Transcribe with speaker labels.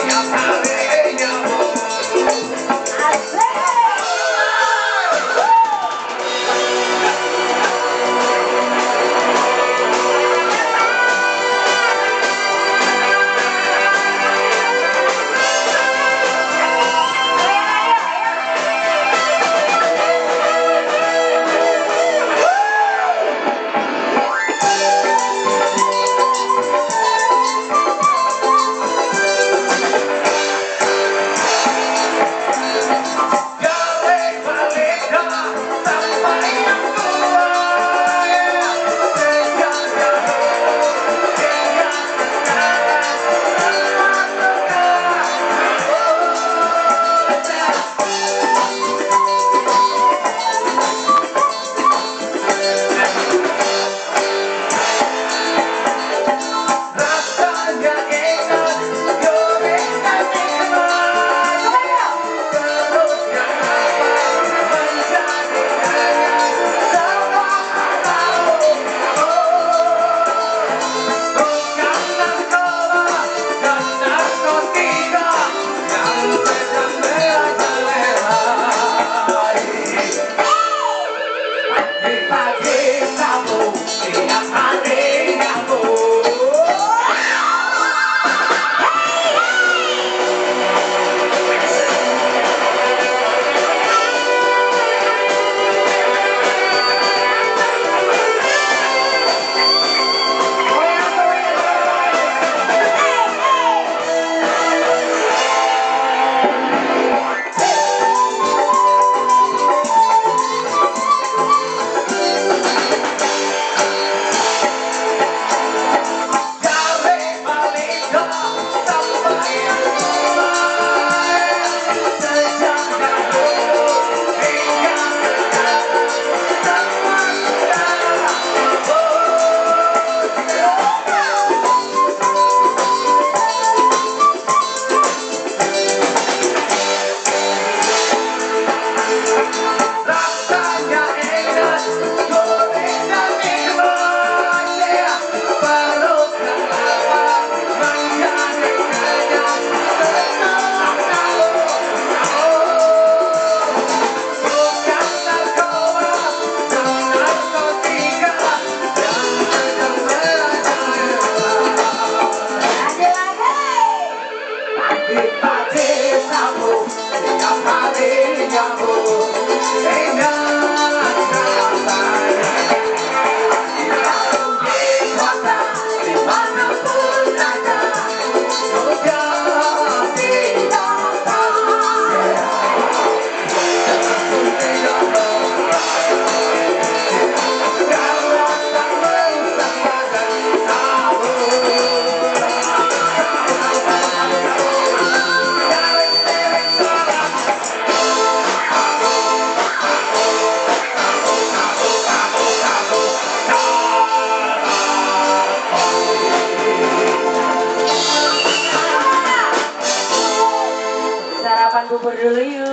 Speaker 1: Obrigado. Bubur dulu yuk